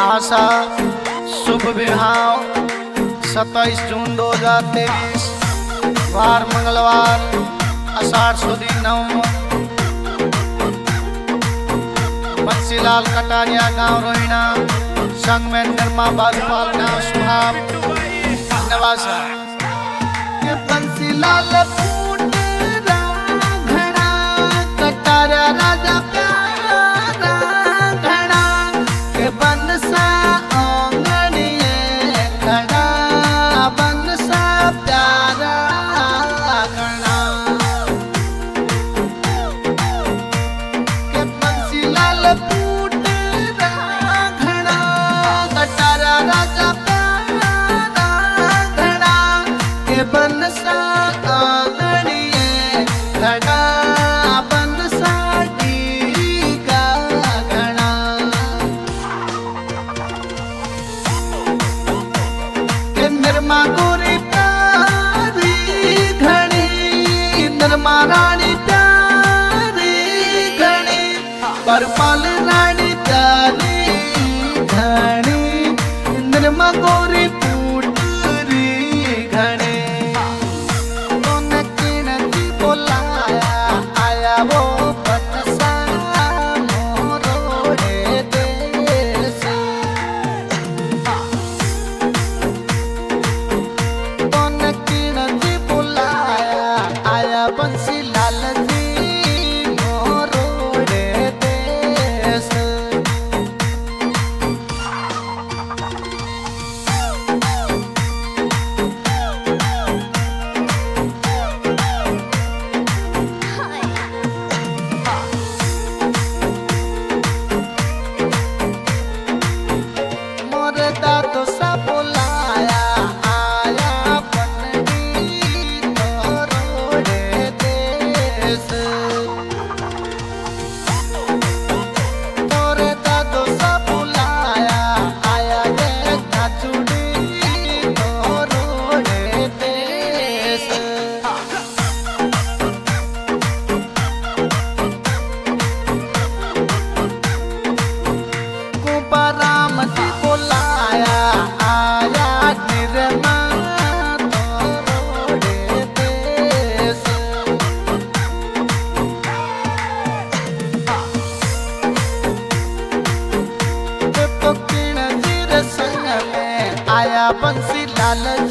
आशा, शुभ विवाह, सत्ताईस जून दो हज़ार तेईस, वार मंगलवार अषाढ़ सुदी नवम। बंसीलाल कटारिया गाँव रोहिणा संग में निर्मा बाजपाल गाँव सुहाब नवासा बंसीलाल राजा माँ गोरी प्यारी घड़ी नरमा रानी I know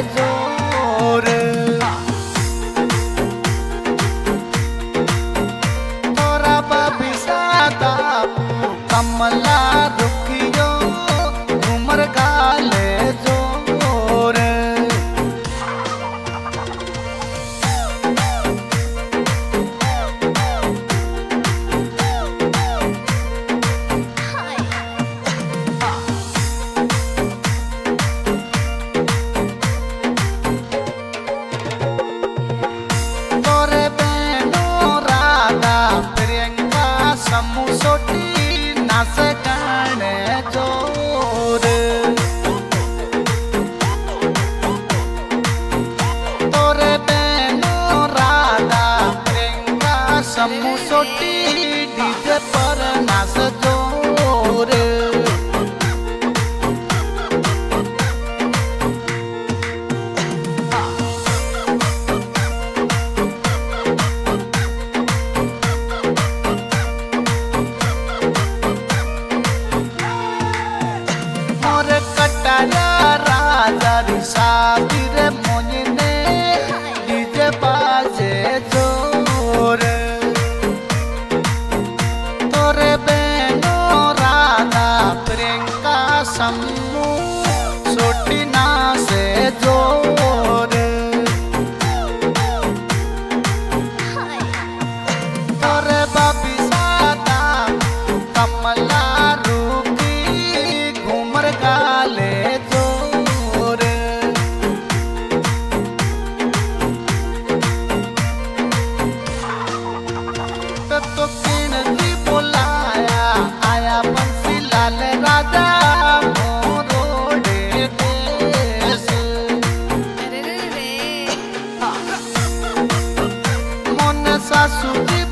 I don't cansaço de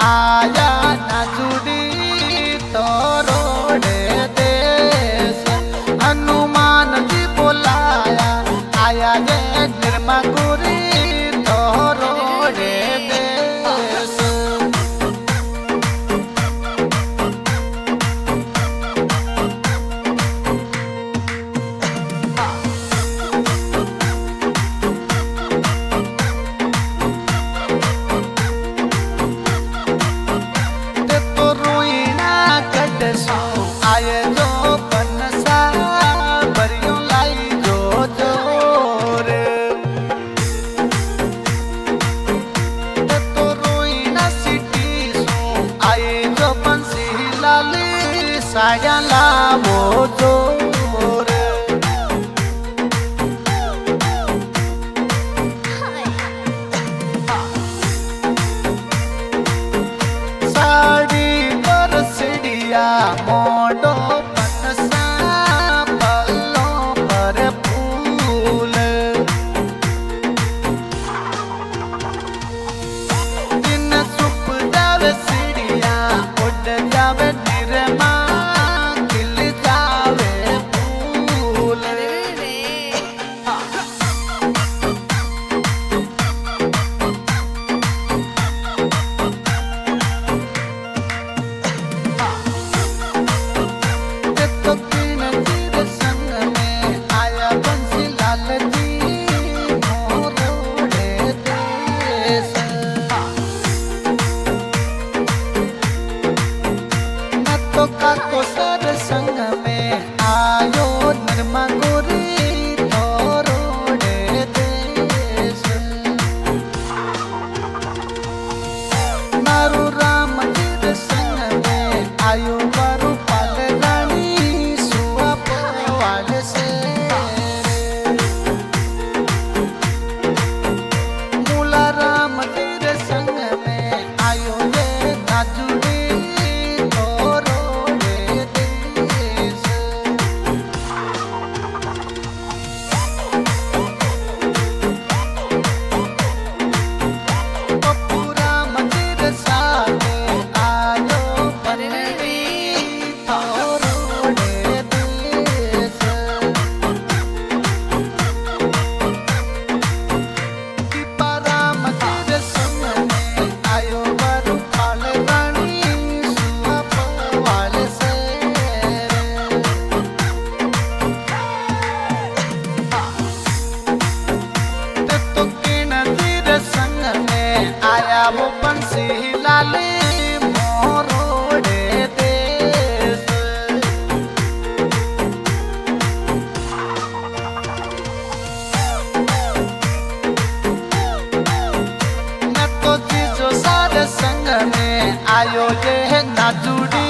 aya na zuri Yes. ये नाजुड़ी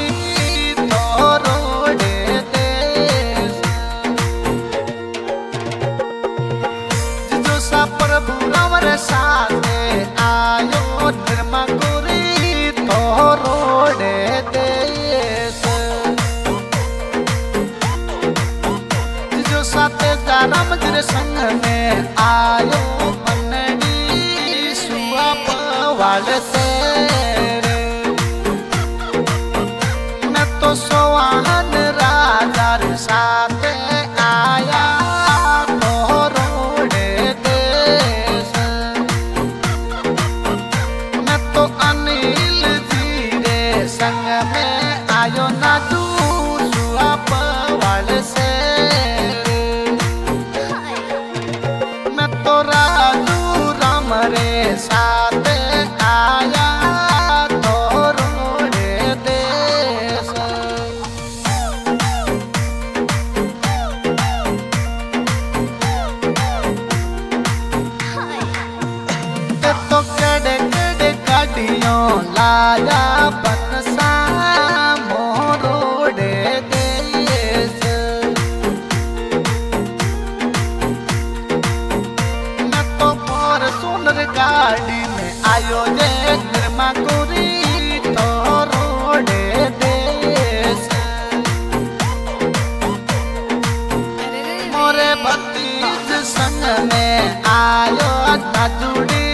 आयो नजुड़ी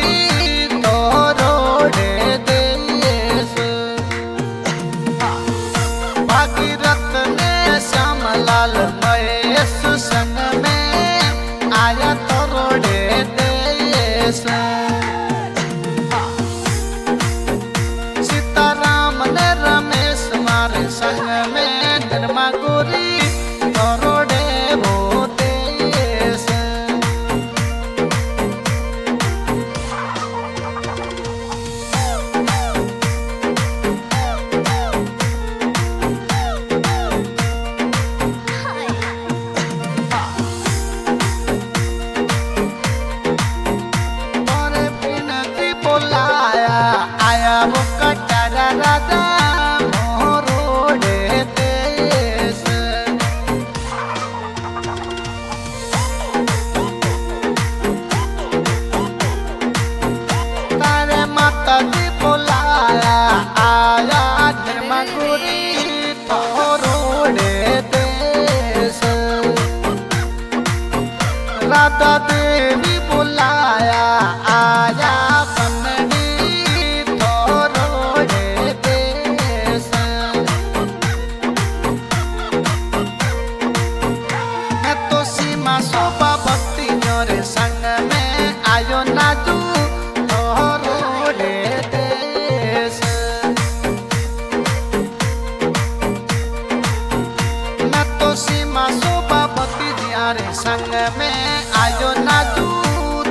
भक्ति संग में आयो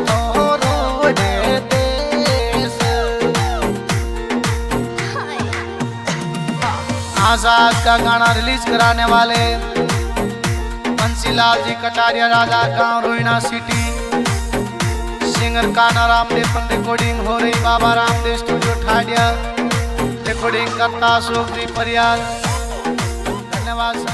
थोरोड़े देश आज़ाद का गाना रिलीज़ कराने वाले बंसीलाल जी कटारिया राजा गाँव रोहिणा सिटी सिंगर काना रामदेव पर रिकॉर्डिंग हो रही बाबा रामदेव स्टूडियो ठाडिया रिकॉर्डिंग करता अशोक जी परियार धन्यवाद